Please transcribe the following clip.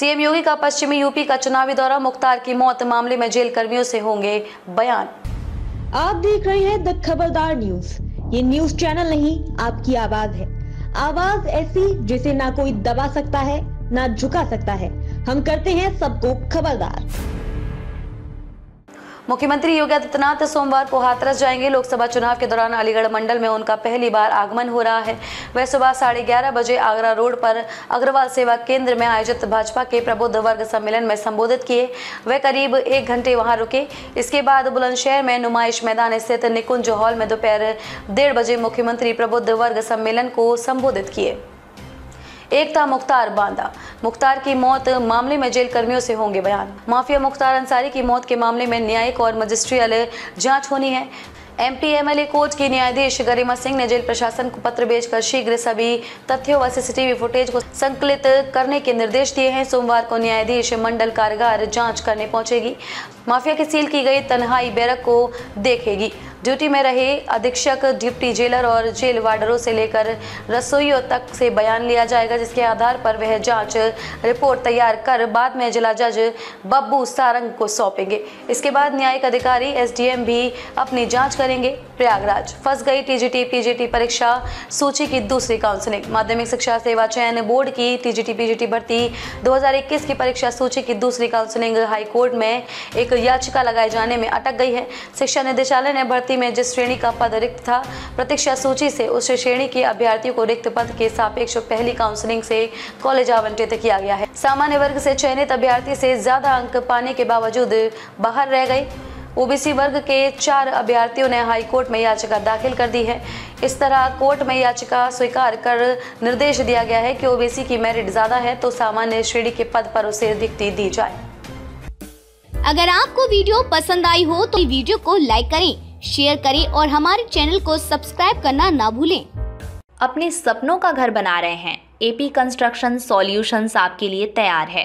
CM योगी का पश्चिमी UP का चुनावी दौरा, मुख्तार की मौत, मामले में जेल कर्मियों से होंगे बयान। आप देख रहे हैं द खबरदार न्यूज़। ये न्यूज़ चैनल नहीं, आपकी आवाज़ है। आवाज़ ऐसी जिसे ना कोई दबा सकता है, ना झुका सकता है। हम करते हैं सबको खबरदार। मुख्यमंत्री योगी आदित्यनाथ सोमवार को हाथरस जाएँगे। लोकसभा चुनाव के दौरान अलीगढ़ मंडल में उनका पहली बार आगमन हो रहा है। वह सुबह साढ़े ग्यारह बजे आगरा रोड पर अग्रवाल सेवा केंद्र में आयोजित भाजपा के प्रबुद्ध वर्ग सम्मेलन में संबोधित किए। वह करीब एक घंटे वहाँ रुके। इसके बाद बुलंदशहर में नुमाइश मैदान स्थित निकुंज हॉल में दोपहर डेढ़ बजे मुख्यमंत्री प्रबुद्ध वर्ग सम्मेलन को संबोधित किए। एकता मुख्तार बांदा। मुख्तार की मौत मामले में जेल कर्मियों से होंगे बयान। माफिया मुख्तार अंसारी की मौत के मामले में न्यायिक और मजिस्ट्रियल जाँच होनी है। एमपी एमएलए कोर्ट की न्यायाधीश गरिमा सिंह ने जेल प्रशासन को पत्र भेजकर शीघ्र सभी तथ्यों व सीसीटीवी फुटेज को संकलित करने के निर्देश दिए हैं। सोमवार को न्यायाधीश मंडल कारागार जाँच करने पहुंचेगी। माफिया की सील की गई तन्हाई बैरक को देखेगी। ड्यूटी में रहे अधीक्षक, डिप्टी जेलर और जेल वार्डरों से लेकर रसोइयों तक से बयान लिया जाएगा, जिसके आधार पर वह जाँच रिपोर्ट तैयार कर बाद में जिला जज बब्बू सारंग को सौंपेंगे। इसके बाद न्यायिक अधिकारी एसडीएम भी अपनी जाँच करेंगे। प्रयागराज फंस गई टीजीटी, पीजीटी परीक्षा सूची की दूसरी काउंसलिंग। माध्यमिक शिक्षा सेवा चयन बोर्ड की टीजीटी, पीजीटी भर्ती 2021 की परीक्षा सूची की दूसरी काउंसलिंग हाईकोर्ट में एक याचिका लगाए जाने में अटक गई है। शिक्षा निदेशालय ने भर्ती में जिस श्रेणी का पद रिक्त था, प्रतीक्षा सूची से उस श्रेणी के अभ्यर्थियों को रिक्त पद के सापेक्ष पहली काउंसलिंग से कॉलेज आवंटित किया गया है। सामान्य वर्ग से चयनित अभ्यर्थी से ज़्यादा अंक पाने के बावजूद बाहर रह गए। ओबीसी वर्ग के चार अभ्यर्थियों ने हाईकोर्ट में याचिका दाखिल कर दी है। इस तरह कोर्ट में याचिका स्वीकार कर निर्देश दिया गया है कि ओबीसी की मेरिट ज़्यादा है तो सामान्य श्रेणी के पद पर उसे रिक्ति दी जाए। अगर आपको वीडियो पसंद आई हो तो वीडियो को लाइक करें। शेयर करें और हमारे चैनल को सब्सक्राइब करना ना भूलें। अपने सपनों का घर बना रहे हैं। एपी कंस्ट्रक्शन सॉल्यूशंस आपके लिए तैयार है।